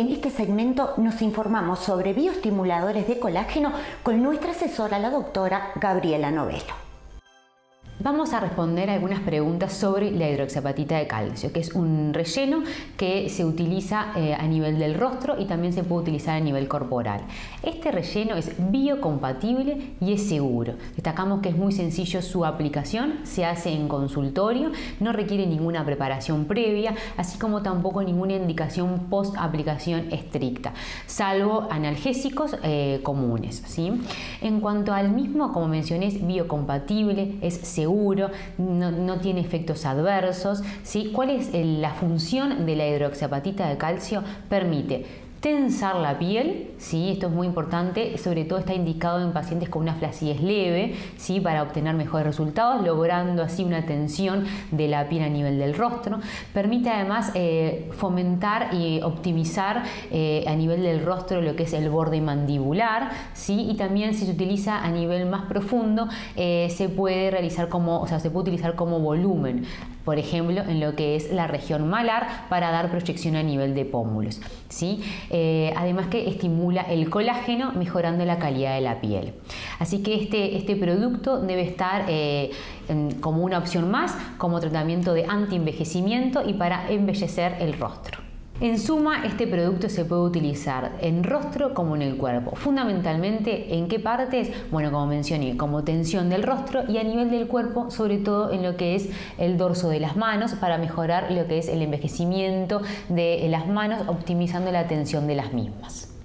en este segmento nos informamos sobre bioestimuladores de colágeno con nuestra asesora, la doctora Gabriela Novelo. Vamos a responder algunas preguntas sobre la hidroxiapatita de calcio, que es un relleno que se utiliza eh, a nivel del rostro y también se puede utilizar a nivel corporal. Este relleno es biocompatible y es seguro. Destacamos que es muy sencillo su aplicación, se hace en consultorio, no requiere ninguna preparación previa, así como tampoco ninguna indicación post aplicación estricta, salvo analgésicos eh, comunes. En cuanto al mismo, como mencioné, es biocompatible, es seguro no, tiene efectos adversos. ¿sí? ¿Cuál es la función de la hidroxiapatita de calcio? Permite tensar la piel, ¿sí? esto es muy importante, sobre todo está indicado en pacientes con una flacidez leve, ¿sí? para obtener mejores resultados, logrando así una tensión de la piel a nivel del rostro. Permite además eh, fomentar y optimizar eh, a nivel del rostro lo que es el borde mandibular, ¿sí? y también si se utiliza a nivel más profundo, eh, se puede realizar como, o sea, se puede utilizar como volumen, por ejemplo, en lo que es la región malar para dar proyección a nivel de pómulos. ¿sí? Eh, además que estimula el colágeno mejorando la calidad de la piel. Así que este, este producto debe estar eh, como una opción más como tratamiento de anti-envejecimiento y para embellecer el rostro. En suma, este producto se puede utilizar en rostro como en el cuerpo. Fundamentalmente, ¿en qué partes? Bueno, como mencioné, como tensión del rostro y a nivel del cuerpo, sobre todo en lo que es el dorso de las manos, para mejorar lo que es el envejecimiento de las manos, optimizando la tensión de las mismas.